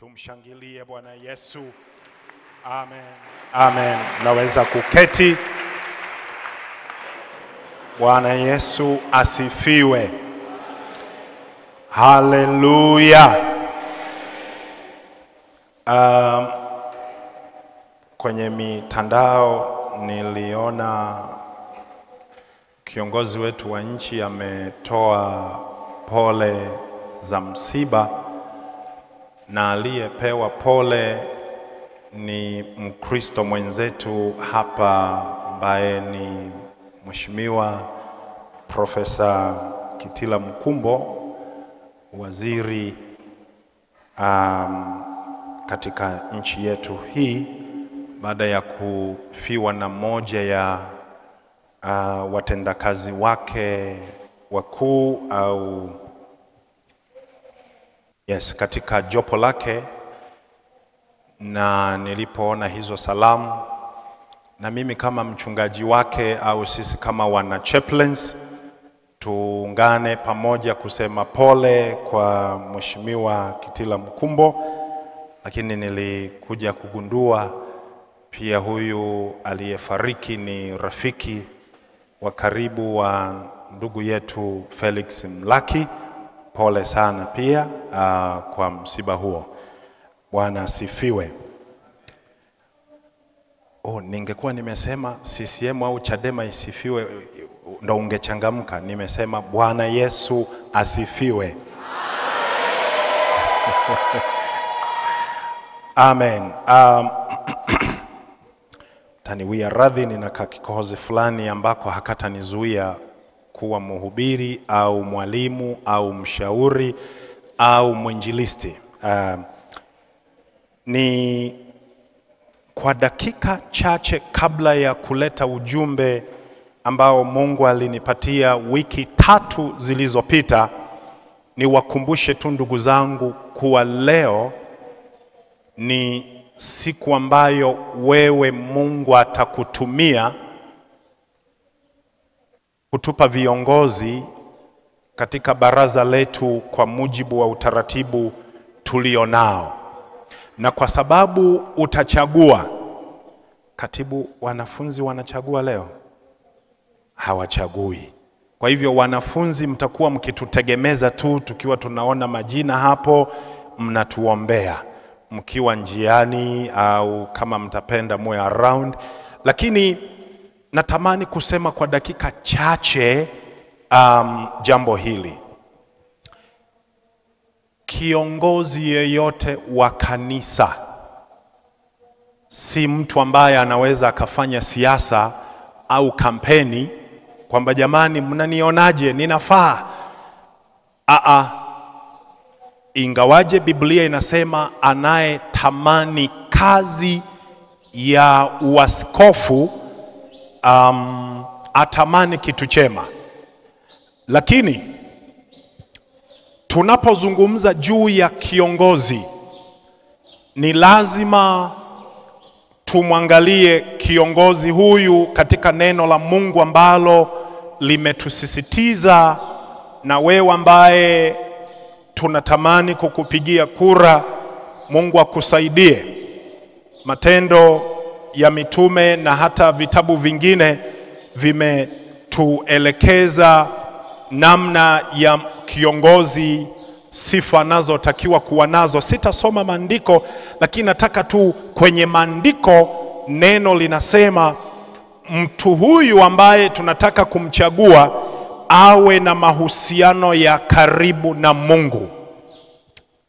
Tumshangilie Bwana Yesu. Amen. Amen. Naweza kuketi. Bwana Yesu asifiwe. Haleluya. Um, kwenye mitandao niliona kiongozi wetu wa nchi ametoa pole za msiba na aliyepewa pole ni Mkristo mwenzetu hapa ambaye ni Mheshimiwa Profesa Kitila Mkumbo, waziri um, katika nchi yetu hii baada ya kufiwa na moja ya uh, watendakazi wake wakuu au yes, katika jopo lake, na nilipoona hizo salamu, na mimi kama mchungaji wake au sisi kama wana chaplains tuungane pamoja kusema pole kwa Mheshimiwa Kitila Mkumbo, lakini nilikuja kugundua pia huyu aliyefariki ni rafiki wa karibu wa ndugu yetu Felix Mlaki. Pole sana pia uh, kwa msiba huo. Bwana asifiwe. Oh, ningekuwa nimesema CCM au Chadema isifiwe ndo ungechangamka. Nimesema Bwana Yesu asifiwe. Amen. Um, taniwia radhi, nina kakikohozi fulani ambako hakatanizuia kuwa mhubiri au mwalimu au mshauri au mwinjilisti. Uh, ni kwa dakika chache kabla ya kuleta ujumbe ambao Mungu alinipatia wiki tatu zilizopita, niwakumbushe tu ndugu zangu kuwa leo ni siku ambayo wewe Mungu atakutumia kutupa viongozi katika baraza letu kwa mujibu wa utaratibu tulionao, na kwa sababu utachagua katibu. Wanafunzi wanachagua leo? Hawachagui. Kwa hivyo wanafunzi, mtakuwa mkitutegemeza tu, tukiwa tunaona majina hapo, mnatuombea mkiwa njiani au kama mtapenda muwe around, lakini natamani kusema kwa dakika chache um, jambo hili. Kiongozi yeyote wa kanisa si mtu ambaye anaweza akafanya siasa au kampeni kwamba jamani, mnanionaje, ninafaa. Aa, ingawaje Biblia inasema anayetamani kazi ya uaskofu um, atamani kitu chema, lakini tunapozungumza juu ya kiongozi ni lazima tumwangalie kiongozi huyu katika neno la Mungu ambalo limetusisitiza, na wewe ambaye tunatamani kukupigia kura, Mungu akusaidie. Matendo ya Mitume na hata vitabu vingine vimetuelekeza namna ya kiongozi, sifa anazotakiwa kuwa nazo. Sitasoma maandiko, lakini nataka tu kwenye maandiko neno linasema mtu huyu ambaye tunataka kumchagua awe na mahusiano ya karibu na Mungu,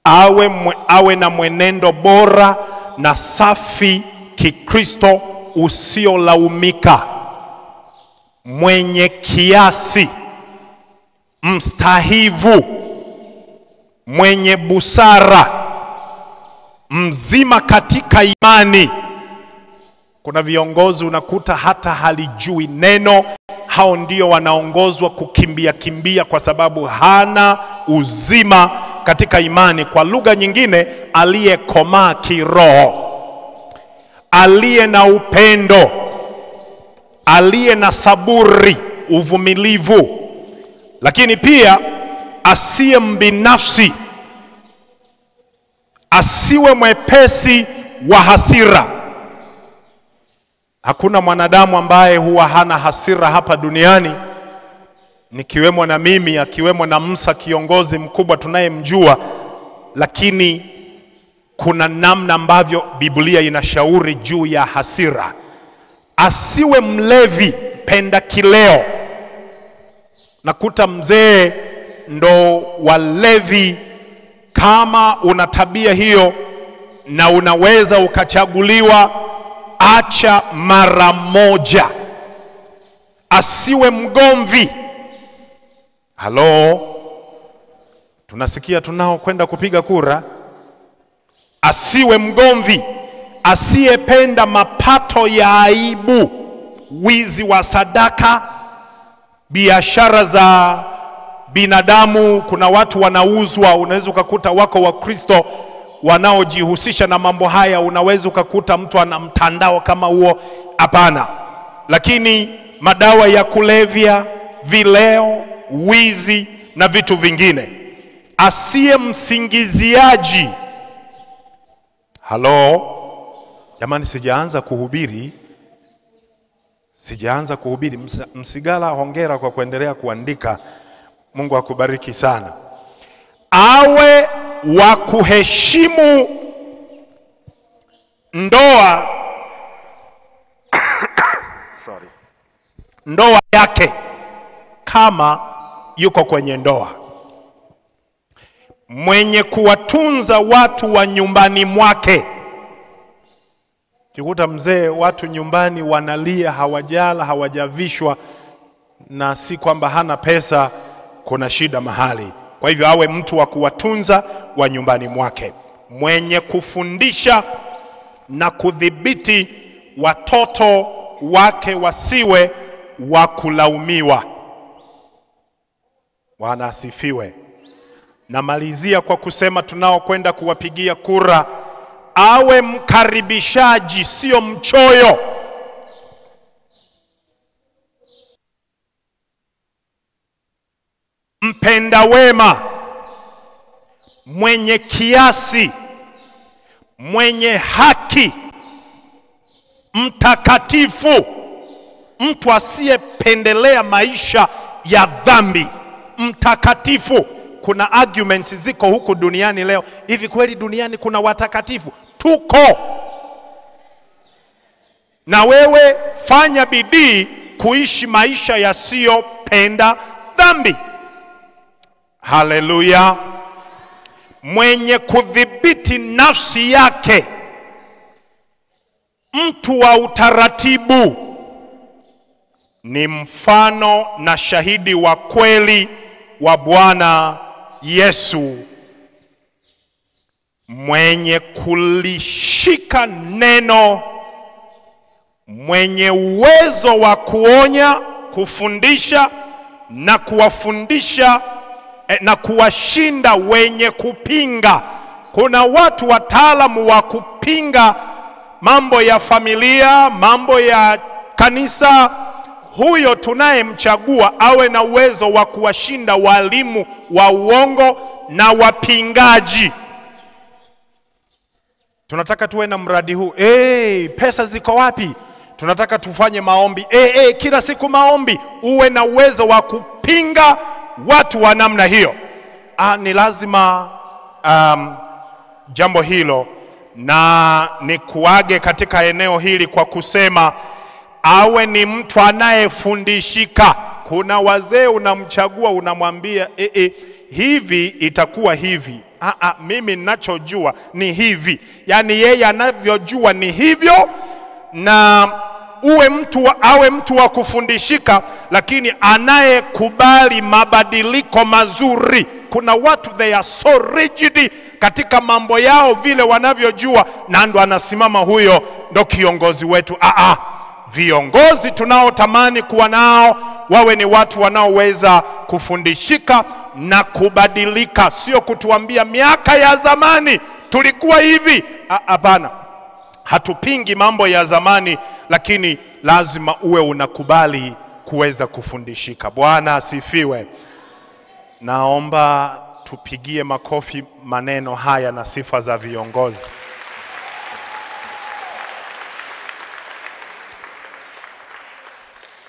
awe, mwe, awe na mwenendo bora na safi Kikristo usiolaumika, mwenye kiasi, mstahivu, mwenye busara, mzima katika imani. Kuna viongozi unakuta hata halijui neno, hao ndio wanaongozwa kukimbia kimbia kwa sababu hana uzima katika imani. Kwa lugha nyingine, aliyekomaa kiroho aliye na upendo, aliye na saburi, uvumilivu, lakini pia asiye mbinafsi, asiwe mwepesi wa hasira. Hakuna mwanadamu ambaye huwa hana hasira hapa duniani, nikiwemo na mimi, akiwemo na Musa, kiongozi mkubwa tunayemjua, lakini kuna namna ambavyo Biblia inashauri juu ya hasira. Asiwe mlevi penda kileo. Nakuta mzee ndo walevi. Kama una tabia hiyo na unaweza ukachaguliwa, acha mara moja. Asiwe mgomvi. Halo, tunasikia tunao kwenda kupiga kura. Asiwe mgomvi, asiyependa mapato ya aibu, wizi wa sadaka, biashara za binadamu. Kuna watu wanauzwa, unaweza ukakuta wako Wakristo wanaojihusisha na mambo haya. Unaweza ukakuta mtu ana mtandao kama huo, hapana. Lakini madawa ya kulevya, vileo, wizi na vitu vingine. Asiye msingiziaji. Halo jamani, sijaanza kuhubiri, sijaanza kuhubiri. Msigala, hongera kwa kuendelea kuandika. Mungu akubariki sana. Awe wa kuheshimu ndoa Sorry. ndoa yake kama yuko kwenye ndoa, mwenye kuwatunza watu wa nyumbani mwake. Kikuta mzee, watu nyumbani wanalia, hawajala, hawajavishwa, na si kwamba hana pesa, kuna shida mahali. Kwa hivyo awe mtu wa kuwatunza wa nyumbani mwake, mwenye kufundisha na kudhibiti watoto wake wasiwe wa kulaumiwa. Bwana asifiwe. Namalizia kwa kusema tunaokwenda kuwapigia kura, awe mkaribishaji, sio mchoyo. Mpenda wema, mwenye kiasi, mwenye haki, mtakatifu, mtu asiyependelea maisha ya dhambi, mtakatifu. Kuna arguments ziko huku duniani leo, hivi kweli duniani kuna watakatifu? Tuko na wewe, fanya bidii kuishi maisha yasiyopenda dhambi. Haleluya! Mwenye kudhibiti nafsi yake, mtu wa utaratibu, ni mfano na shahidi wa kweli wa Bwana Yesu, mwenye kulishika neno, mwenye uwezo wa kuonya, kufundisha na kuwafundisha eh, na kuwashinda wenye kupinga. Kuna watu wataalamu wa kupinga mambo ya familia, mambo ya kanisa. Huyo tunayemchagua awe na uwezo wa kuwashinda walimu wa uongo na wapingaji. Tunataka tuwe na mradi huu. Hey, pesa ziko wapi? Tunataka tufanye maombi. Hey, hey, kila siku maombi. Uwe na uwezo wa kupinga watu wa namna hiyo. Ah, ni lazima um, jambo hilo na nikuage katika eneo hili kwa kusema awe ni mtu anayefundishika. Kuna wazee unamchagua, unamwambia e, e, hivi itakuwa hivi. A, a, mimi ninachojua ni hivi, yaani yeye anavyojua ni hivyo, na uwe mtu wa, awe mtu wa kufundishika, lakini anayekubali mabadiliko mazuri. Kuna watu they are so rigid katika mambo yao vile wanavyojua, na ndo anasimama huyo ndo kiongozi wetu. A, ah. Viongozi tunaotamani kuwa nao wawe ni watu wanaoweza kufundishika na kubadilika, sio kutuambia miaka ya zamani tulikuwa hivi. Hapana, hatupingi mambo ya zamani, lakini lazima uwe unakubali kuweza kufundishika. Bwana asifiwe. Naomba tupigie makofi maneno haya na sifa za viongozi.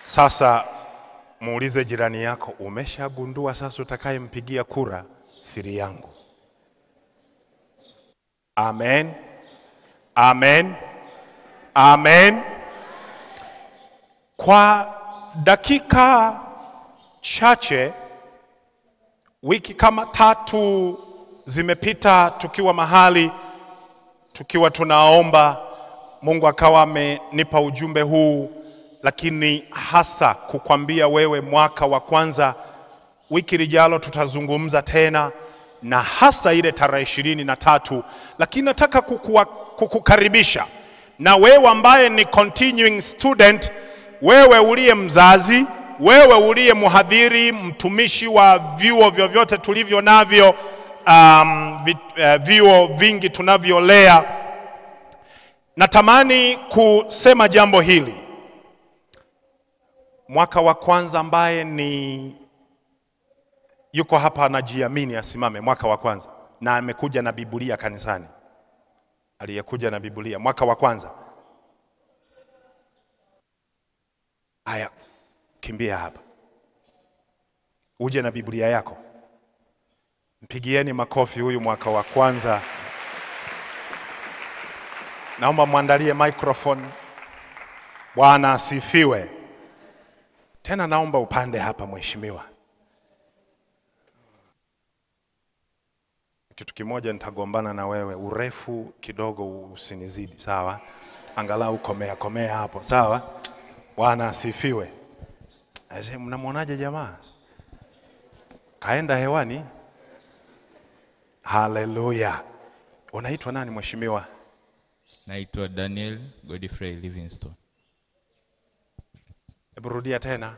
Sasa muulize jirani yako, umeshagundua sasa utakayempigia kura? Siri yangu. Amen, amen, amen. Kwa dakika chache, wiki kama tatu zimepita tukiwa mahali tukiwa tunaomba, Mungu akawa amenipa ujumbe huu, lakini hasa kukwambia wewe, mwaka wa kwanza, wiki lijalo tutazungumza tena na hasa ile tarehe ishirini na tatu, lakini nataka kukua, kukukaribisha na wewe ambaye ni continuing student, wewe uliye mzazi, wewe uliye mhadhiri, mtumishi wa vyuo vyovyote tulivyo navyo, um, uh, vyuo vingi tunavyolea, natamani kusema jambo hili. Mwaka wa kwanza ambaye ni yuko hapa anajiamini asimame, mwaka wa kwanza na amekuja na Biblia kanisani, aliyekuja na Biblia mwaka wa kwanza. Haya, kimbia hapa, uje na Biblia yako. Mpigieni makofi huyu mwaka wa kwanza. Naomba mwandalie microphone. Bwana asifiwe. Tena naomba upande hapa, mheshimiwa. Kitu kimoja nitagombana na wewe, urefu kidogo usinizidi, sawa? Angalau komea komea hapo, sawa? Bwana asifiwe. Mnamwonaje jamaa? Kaenda hewani. Haleluya. Unaitwa nani mheshimiwa? Naitwa Daniel Godfrey Livingstone. Hebu rudia tena.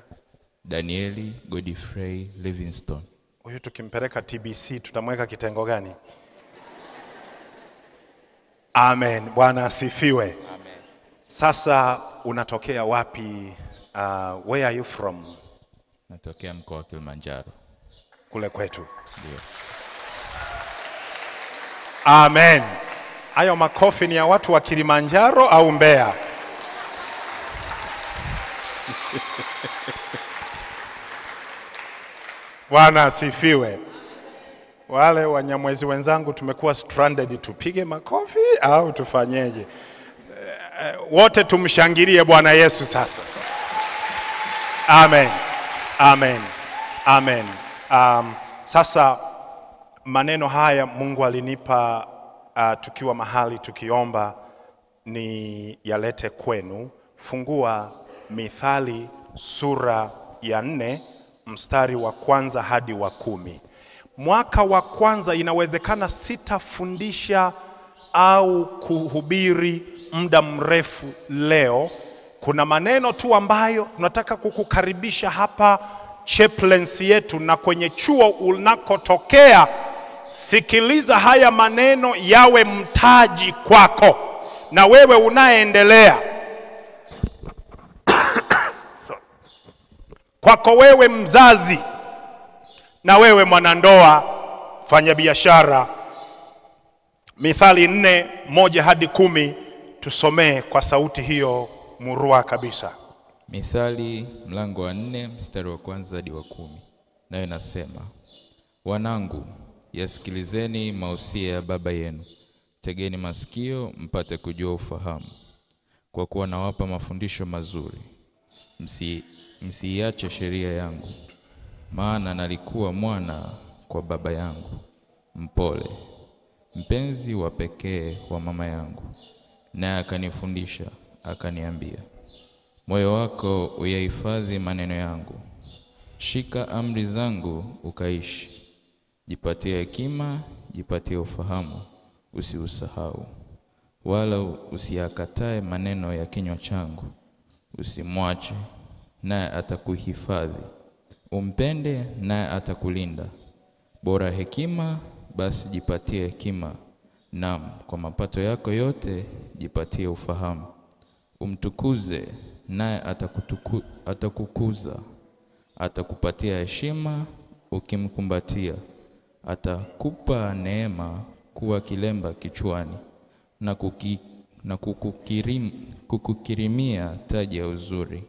Danieli Godfrey Livingstone. Huyu tukimpeleka TBC tutamweka kitengo gani? Amen. Bwana asifiwe. Amen. Sasa unatokea wapi? Uh, where are you from? Natokea mkoa wa Kilimanjaro. Kule kwetu. Ndio. Amen. Hayo makofi ni ya watu wa Kilimanjaro au Mbeya? Bwana asifiwe. Wale Wanyamwezi wenzangu tumekuwa stranded, tupige makofi au tufanyeje? Eh, wote tumshangilie Bwana Yesu sasa. Amen. Amen. Amen. Um, sasa maneno haya Mungu alinipa uh, tukiwa mahali tukiomba ni yalete kwenu. Fungua Mithali sura ya nne mstari wa kwanza hadi wa kumi. Mwaka wa kwanza inawezekana sitafundisha au kuhubiri muda mrefu leo. Kuna maneno tu ambayo tunataka kukukaribisha hapa chaplains yetu na kwenye chuo unakotokea. Sikiliza haya maneno yawe mtaji kwako na wewe unayeendelea kwako wewe mzazi na wewe mwanandoa, fanya biashara. Mithali nne moja hadi kumi tusomee kwa sauti hiyo murua kabisa. Mithali mlango wa nne mstari wa kwanza hadi wa kumi, nayo inasema: Wanangu, yasikilizeni mausia ya baba yenu, tegeni masikio mpate kujua ufahamu, kwa kuwa nawapa mafundisho mazuri. Msi, msiiache sheria yangu, maana nalikuwa mwana kwa baba yangu, mpole, mpenzi wa pekee wa mama yangu, naye akanifundisha akaniambia, moyo wako uyahifadhi maneno yangu, shika amri zangu ukaishi. Jipatie hekima, jipatie ufahamu, usiusahau, wala usiyakatae maneno ya kinywa changu. Usimwache, naye atakuhifadhi, umpende, naye atakulinda. Bora hekima, basi jipatie hekima, naam, kwa mapato yako yote jipatie ufahamu. Umtukuze, naye atakutuku, atakukuza, atakupatia heshima ukimkumbatia. atakupa neema kuwa kilemba kichwani na, kuki, na kukukirim, kukukirimia taji ya uzuri.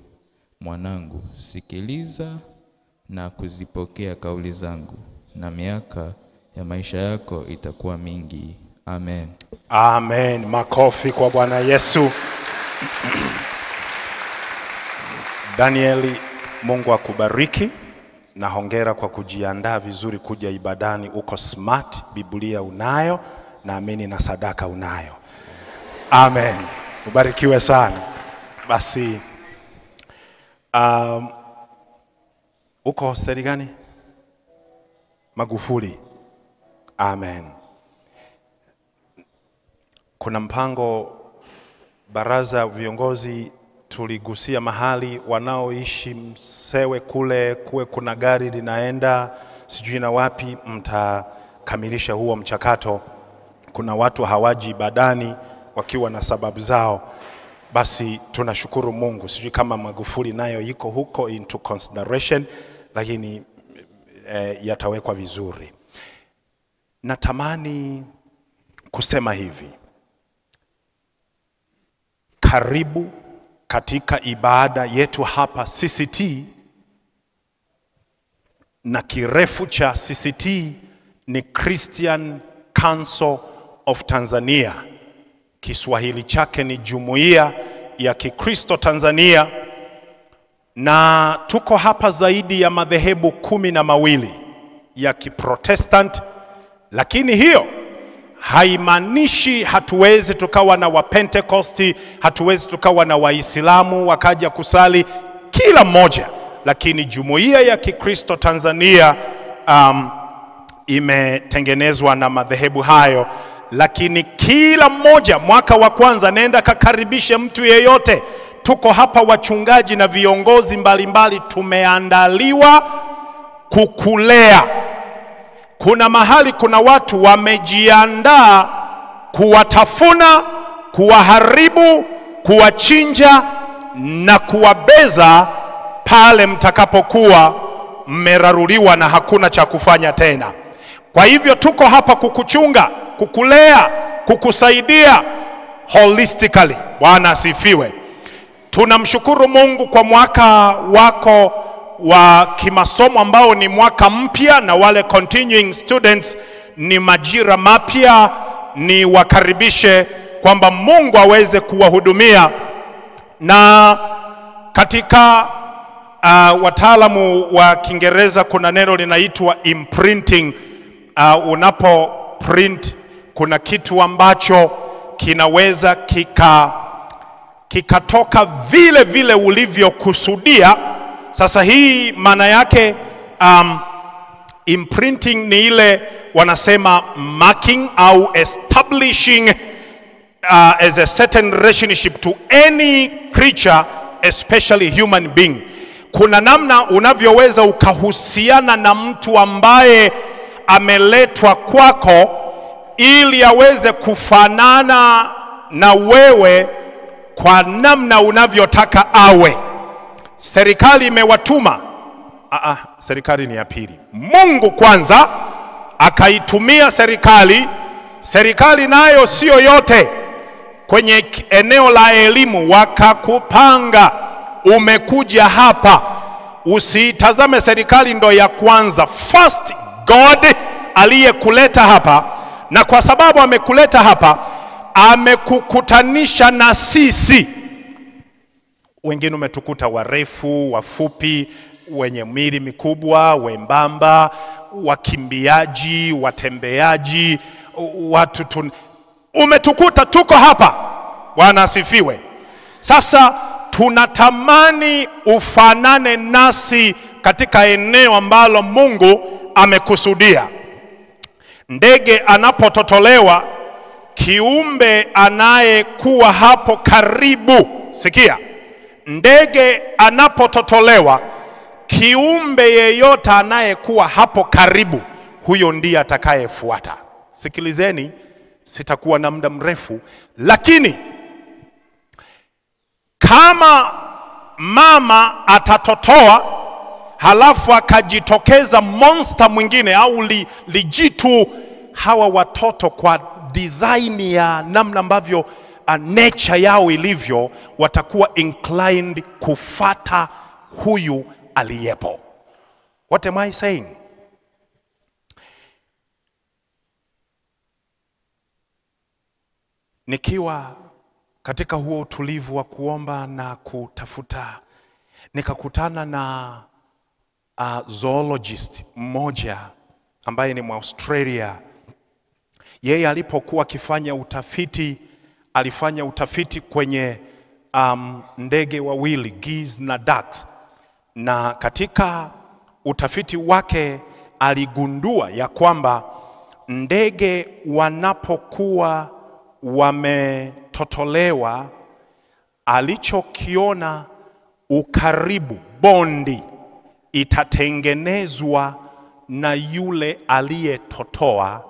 Mwanangu, sikiliza na kuzipokea kauli zangu, na miaka ya maisha yako itakuwa mingi. Amen. Amen. Makofi kwa Bwana Yesu. Danieli, Mungu akubariki na hongera kwa kujiandaa vizuri kuja ibadani. Uko smart, Biblia unayo, naamini na sadaka unayo. Amen. Ubarikiwe sana. Basi um, uko hosteli gani? Magufuli. Amen. Kuna mpango baraza viongozi tuligusia mahali wanaoishi Msewe kule, kuwe kuna gari linaenda sijui na wapi, mtakamilisha huo mchakato. Kuna watu hawaji badani wakiwa na sababu zao, basi tunashukuru Mungu. Sijui kama Magufuli nayo iko huko into consideration, lakini eh, yatawekwa vizuri. Natamani kusema hivi, karibu katika ibada yetu hapa CCT, na kirefu cha CCT ni Christian Council of Tanzania. Kiswahili chake ni Jumuiya ya Kikristo Tanzania, na tuko hapa zaidi ya madhehebu kumi na mawili ya Kiprotestant, lakini hiyo haimaanishi hatuwezi tukawa na Wapentekosti, hatuwezi tukawa na Waislamu wakaja kusali kila mmoja, lakini jumuiya ya Kikristo Tanzania um, imetengenezwa na madhehebu hayo, lakini kila mmoja mwaka wa kwanza nenda kakaribishe mtu yeyote. Tuko hapa wachungaji na viongozi mbalimbali, mbali, tumeandaliwa kukulea kuna mahali kuna watu wamejiandaa kuwatafuna, kuwaharibu, kuwachinja na kuwabeza pale mtakapokuwa mmeraruliwa na hakuna cha kufanya tena. Kwa hivyo tuko hapa kukuchunga, kukulea, kukusaidia holistically. Bwana asifiwe. Tunamshukuru Mungu kwa mwaka wako wa kimasomo ambao ni mwaka mpya, na wale continuing students ni majira mapya. Ni wakaribishe kwamba Mungu aweze kuwahudumia, na katika uh, wataalamu wa Kiingereza kuna neno linaitwa imprinting. Uh, unapo print kuna kitu ambacho kinaweza kika kikatoka vile vile ulivyokusudia. Sasa hii maana yake um, imprinting ni ile wanasema marking au establishing uh, as a certain relationship to any creature especially human being. Kuna namna unavyoweza ukahusiana na mtu ambaye ameletwa kwako ili aweze kufanana na wewe kwa namna unavyotaka awe. Serikali imewatuma ah, ah, serikali ni ya pili. Mungu kwanza akaitumia serikali. Serikali nayo siyo yote, kwenye eneo la elimu wakakupanga, umekuja hapa. Usiitazame serikali ndo ya kwanza. First God aliyekuleta hapa, na kwa sababu amekuleta hapa, amekukutanisha na sisi wengine umetukuta warefu, wafupi, wenye mili mikubwa, wembamba, wakimbiaji, watembeaji, watu tun... umetukuta tuko hapa. Bwana asifiwe. Sasa tunatamani ufanane nasi katika eneo ambalo Mungu amekusudia. Ndege anapototolewa, kiumbe anayekuwa hapo karibu, sikia ndege anapototolewa, kiumbe yeyote anayekuwa hapo karibu, huyo ndiye atakayefuata. Sikilizeni, sitakuwa na muda mrefu, lakini kama mama atatotoa halafu akajitokeza monster mwingine au li, lijitu, hawa watoto kwa design ya namna ambavyo uh, nature yao ilivyo, watakuwa inclined kufata huyu aliyepo. What am I saying? Nikiwa katika huo utulivu wa kuomba na kutafuta, nikakutana na uh, zoologist mmoja ambaye ni Mwaustralia. Yeye alipokuwa akifanya utafiti, alifanya utafiti kwenye um, ndege wawili geese na ducks, na katika utafiti wake aligundua ya kwamba ndege wanapokuwa wametotolewa, alichokiona ukaribu, bondi itatengenezwa na yule aliyetotoa,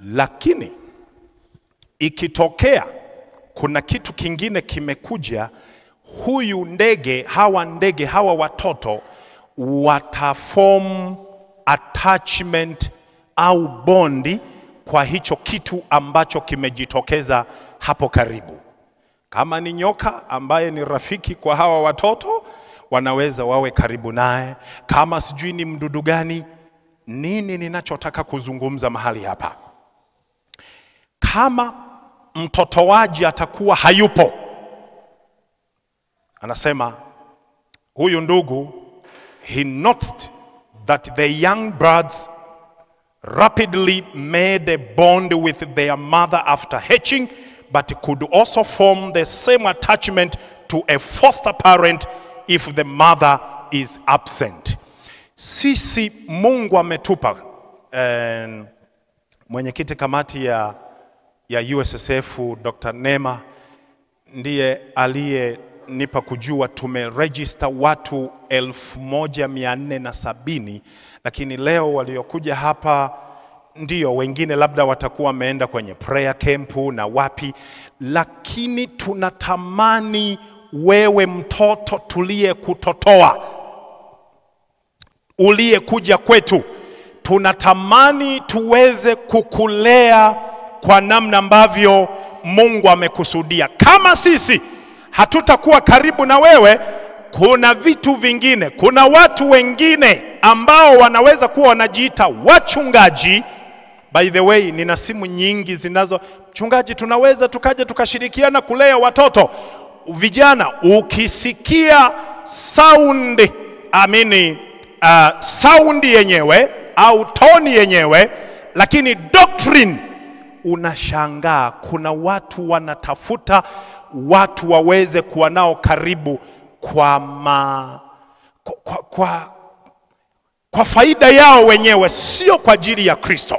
lakini ikitokea kuna kitu kingine kimekuja, huyu ndege, hawa ndege, hawa watoto wataform attachment au bondi kwa hicho kitu ambacho kimejitokeza hapo karibu. Kama ni nyoka ambaye ni rafiki kwa hawa watoto, wanaweza wawe karibu naye. Kama sijui ni mdudu gani, nini ninachotaka kuzungumza mahali hapa? Kama mtotowaji atakuwa hayupo, anasema huyu ndugu, he noticed that the young birds rapidly made a bond with their mother after hatching, but could also form the same attachment to a foster parent if the mother is absent. Sisi Mungu ametupa eh, mwenyekiti kamati ya, ya USSF Dr. Nema ndiye aliyenipa kujua tumeregister watu elfu moja mia nne na sabini lakini leo waliokuja hapa ndio wengine labda watakuwa wameenda kwenye prayer camp na wapi, lakini tunatamani wewe mtoto tuliye kutotoa uliyekuja kwetu, tunatamani tuweze kukulea kwa namna ambavyo Mungu amekusudia. Kama sisi hatutakuwa karibu na wewe, kuna vitu vingine, kuna watu wengine ambao wanaweza kuwa wanajiita wachungaji. By the way, nina simu nyingi zinazo mchungaji, tunaweza tukaja tukashirikiana kulea watoto vijana. Ukisikia sound amini, uh, sound yenyewe au toni yenyewe, lakini doctrine unashangaa. Kuna watu wanatafuta watu waweze kuwa nao karibu kwa, ma, kwa, kwa, kwa faida yao wenyewe, sio kwa ajili ya Kristo.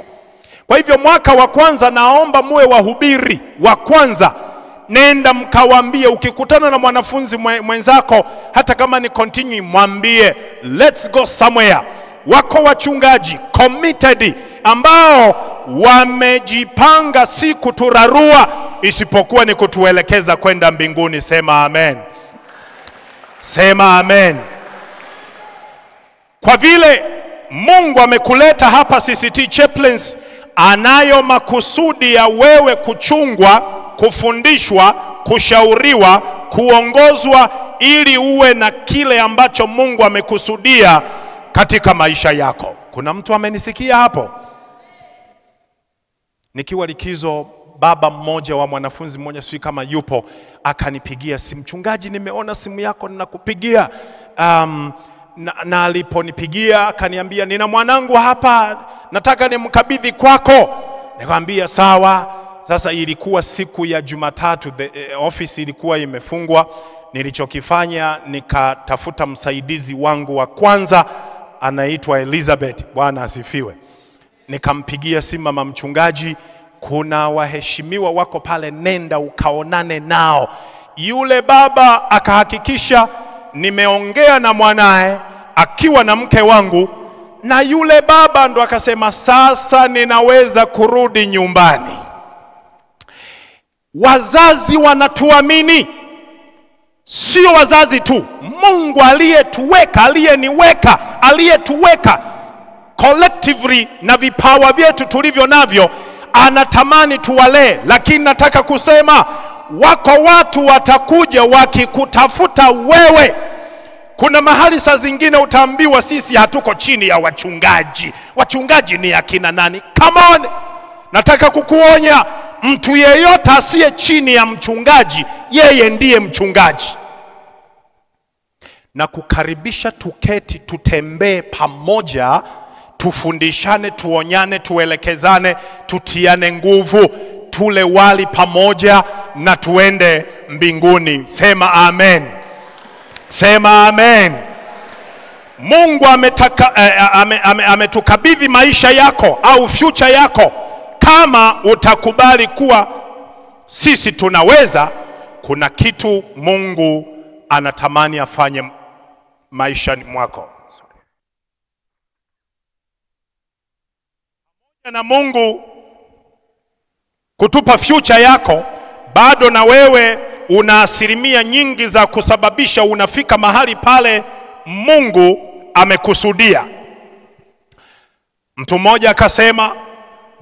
Kwa hivyo mwaka wa kwanza, naomba muwe wahubiri wa kwanza. Nenda mkawaambie, ukikutana na mwanafunzi mwenzako, hata kama ni continue, mwambie let's go somewhere. Wako wachungaji committed ambao wamejipanga si kuturarua, isipokuwa ni kutuelekeza kwenda mbinguni. Sema amen, sema amen. Kwa vile Mungu amekuleta hapa CCT Chaplains, anayo makusudi ya wewe kuchungwa, kufundishwa, kushauriwa, kuongozwa ili uwe na kile ambacho Mungu amekusudia katika maisha yako. Kuna mtu amenisikia hapo? Nikiwa likizo, baba mmoja wa mwanafunzi mmoja, sijui kama yupo, akanipigia simu, mchungaji, nimeona simu yako, ninakupigia um, na, na aliponipigia akaniambia nina mwanangu hapa, nataka nimkabidhi kwako. Nikamwambia sawa. Sasa ilikuwa siku ya Jumatatu, the eh, office ilikuwa imefungwa. Nilichokifanya nikatafuta msaidizi wangu wa kwanza, anaitwa Elizabeth, Bwana asifiwe. Nikampigia simu mama mchungaji, kuna waheshimiwa wako pale, nenda ukaonane nao. Yule baba akahakikisha nimeongea na mwanaye akiwa na mke wangu, na yule baba ndo akasema sasa ninaweza kurudi nyumbani. Wazazi wanatuamini, sio wazazi tu, Mungu aliyetuweka, aliyeniweka, aliyetuweka collectively na vipawa vyetu tulivyo navyo, anatamani tuwalee. Lakini nataka kusema wako watu watakuja wakikutafuta wewe. Kuna mahali saa zingine utaambiwa sisi hatuko chini ya wachungaji. Wachungaji ni akina nani? Come on, nataka kukuonya mtu yeyote asiye chini ya mchungaji, yeye ndiye mchungaji na kukaribisha tuketi, tutembee pamoja, tufundishane, tuonyane, tuelekezane, tutiane nguvu, tule wali pamoja na tuende mbinguni. Sema amen, sema amen. Mungu ametaka, eh, ame, ame, ametukabidhi maisha yako au future yako, kama utakubali kuwa sisi tunaweza. Kuna kitu Mungu anatamani afanye maishani mwako. Na Mungu kutupa future yako, bado na wewe una asilimia nyingi za kusababisha unafika mahali pale Mungu amekusudia. Mtu mmoja akasema,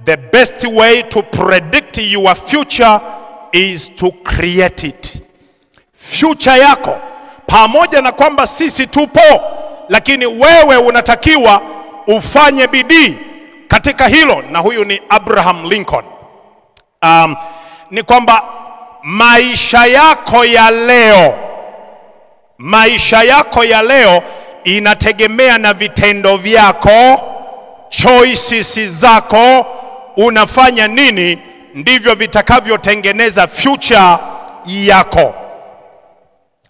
the best way to predict your future is to create it. Future yako pamoja na kwamba sisi tupo, lakini wewe unatakiwa ufanye bidii katika hilo, na huyu ni Abraham Lincoln. Um, ni kwamba maisha yako ya leo, maisha yako ya leo inategemea na vitendo vyako, choices zako, unafanya nini, ndivyo vitakavyotengeneza future yako.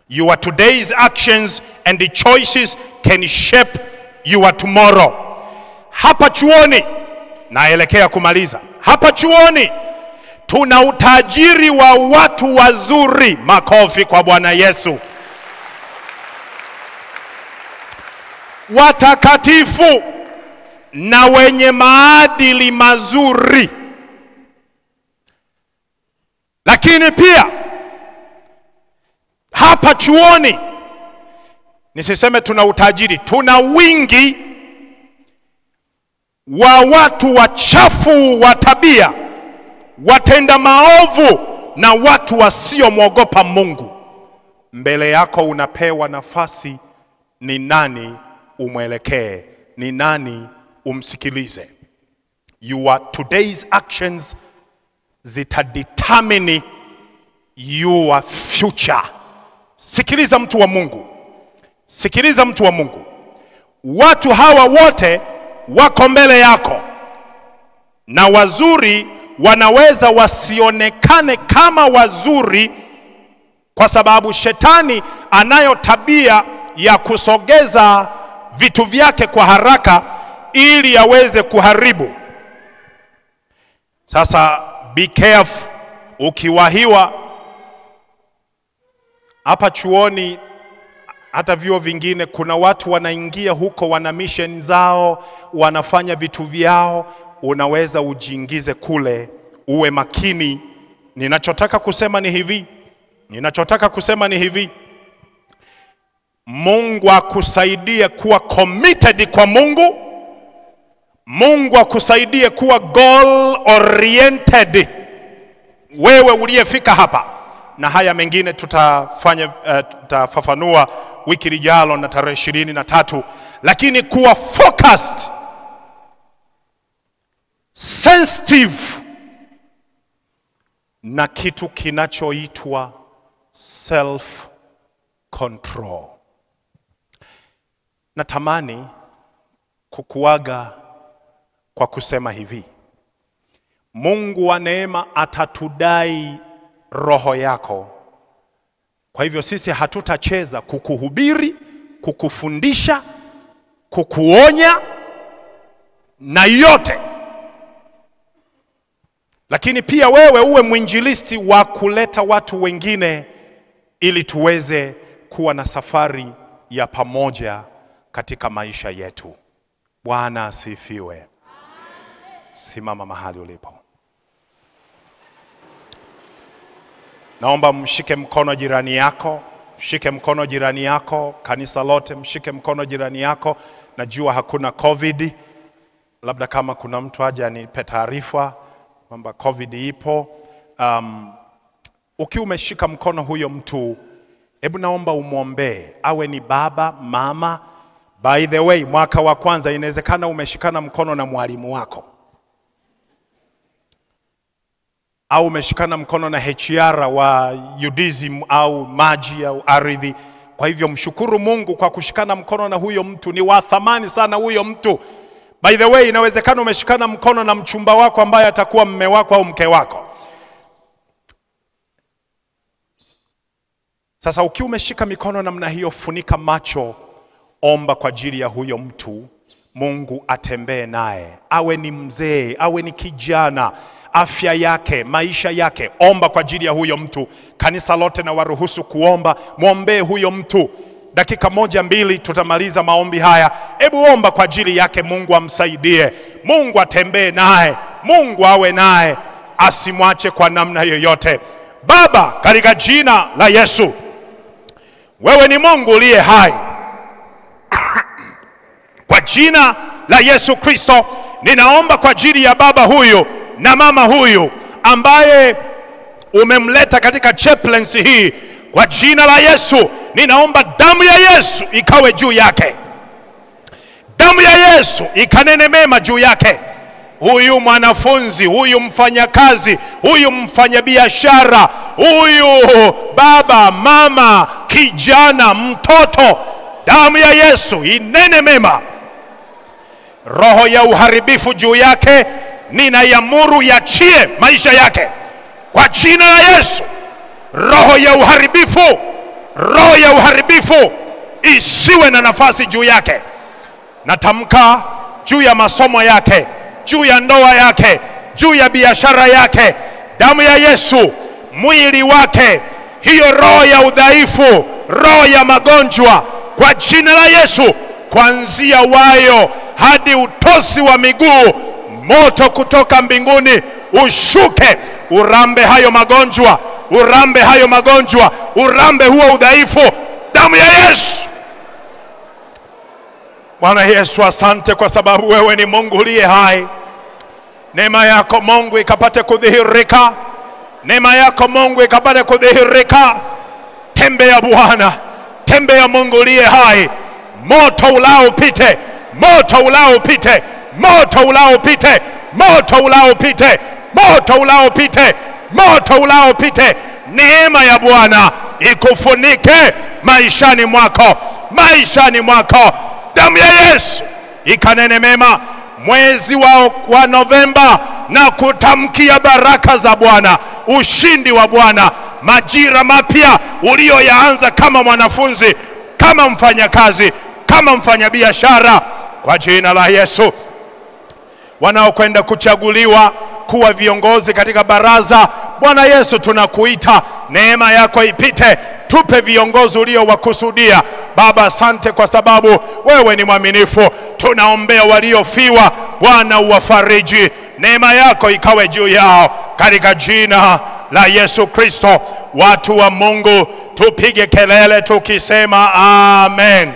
Your today's actions and the choices can shape your tomorrow. Hapa chuoni, naelekea kumaliza. Hapa chuoni tuna utajiri wa watu wazuri. Makofi kwa Bwana Yesu. Watakatifu na wenye maadili mazuri, lakini pia hapa chuoni, nisiseme tuna utajiri, tuna wingi wa watu wachafu wa tabia, watenda maovu na watu wasiomwogopa Mungu. Mbele yako unapewa nafasi, ni nani umwelekee, ni nani umsikilize. Your today's actions zitadetermine your future. Sikiliza mtu wa Mungu, sikiliza mtu wa Mungu. Watu hawa wote wako mbele yako, na wazuri wanaweza wasionekane kama wazuri, kwa sababu shetani anayo tabia ya kusogeza vitu vyake kwa haraka ili yaweze kuharibu. Sasa be careful, ukiwahiwa hapa chuoni, hata vyuo vingine, kuna watu wanaingia huko, wana mission zao, wanafanya vitu vyao, unaweza ujiingize kule, uwe makini. Ninachotaka kusema ni hivi, ninachotaka kusema ni hivi, Mungu akusaidie kuwa committed kwa Mungu. Mungu akusaidie kuwa goal oriented, wewe uliyefika hapa. Na haya mengine tutafanya uh, tutafafanua wiki lijalo na tarehe ishirini na tatu, lakini kuwa focused, sensitive. Na kitu kinachoitwa self control. Natamani kukuaga kwa kusema hivi, Mungu wa neema atatudai roho yako. Kwa hivyo sisi hatutacheza kukuhubiri, kukufundisha, kukuonya na yote, lakini pia wewe uwe mwinjilisti wa kuleta watu wengine, ili tuweze kuwa na safari ya pamoja katika maisha yetu. Bwana asifiwe. Simama mahali ulipo. Naomba mshike mkono jirani yako, Mshike mkono jirani yako, kanisa lote mshike mkono jirani yako. Najua hakuna COVID, labda kama kuna mtu aje anipe taarifa kwamba COVID ipo. Um, ukiwa umeshika mkono huyo mtu, hebu naomba umwombee, awe ni baba, mama. By the way, mwaka wa kwanza inawezekana umeshikana mkono na mwalimu wako au umeshikana mkono na HR wa UDSM au maji au ardhi. Kwa hivyo mshukuru Mungu kwa kushikana mkono na huyo mtu, ni wa thamani sana huyo mtu. By the way, inawezekana umeshikana mkono na mchumba wako ambaye atakuwa mme wako au mke wako. Sasa ukiwa umeshika mikono namna hiyo, funika macho, omba kwa ajili ya huyo mtu. Mungu atembee naye, awe ni mzee, awe ni kijana, afya yake, maisha yake. Omba kwa ajili ya huyo mtu. Kanisa lote na waruhusu kuomba, mwombee huyo mtu. Dakika moja mbili, tutamaliza maombi haya. Hebu omba kwa ajili yake, Mungu amsaidie, Mungu atembee naye, Mungu awe naye, asimwache kwa namna yoyote. Baba, katika jina la Yesu, wewe ni Mungu uliye hai kwa jina la Yesu Kristo, ninaomba kwa ajili ya baba huyu na mama huyu ambaye umemleta katika chaplaincy hii. Kwa jina la Yesu, ninaomba damu ya Yesu ikawe juu yake, damu ya Yesu ikanene mema juu yake. Huyu mwanafunzi, huyu mfanyakazi, huyu mfanyabiashara, huyu baba, mama, kijana, mtoto, damu ya Yesu inene mema. Roho ya uharibifu juu yake ninaiamuru yachie maisha yake kwa jina la Yesu. Roho ya uharibifu, roho ya uharibifu isiwe na nafasi juu yake. Natamka juu ya masomo yake, juu ya ndoa yake, juu ya biashara yake, damu ya Yesu, mwili wake, hiyo roho ya udhaifu, roho ya magonjwa, kwa jina la Yesu, kuanzia wayo hadi utosi wa miguu, moto kutoka mbinguni ushuke, urambe hayo magonjwa, urambe hayo magonjwa, urambe huo udhaifu, damu ya Yesu. Bwana Yesu, asante kwa sababu wewe ni Mungu uliye hai. Neema yako Mungu ikapate kudhihirika, neema yako Mungu ikapate kudhihirika. Tembe ya Bwana, tembe ya Mungu uliye hai, moto ulao upite, moto ulao upite, moto ulaopite, moto ulaopite, moto ulaopite, moto ulaopite. Neema ya Bwana ikufunike maishani mwako, maishani mwako damu ya Yesu ikanene mema mwezi wa, wa Novemba na kutamkia baraka za Bwana, ushindi wa Bwana, majira mapya uliyoyaanza kama mwanafunzi, kama mfanyakazi, kama mfanyabiashara, kwa jina la Yesu. Wanaokwenda kuchaguliwa kuwa viongozi katika baraza, Bwana Yesu, tunakuita, neema yako ipite tupe viongozi uliowakusudia Baba. Asante kwa sababu wewe ni mwaminifu. Tunaombea waliofiwa, Bwana uwafariji, neema yako ikawe juu yao katika jina la Yesu Kristo. Watu wa Mungu tupige kelele tukisema amen.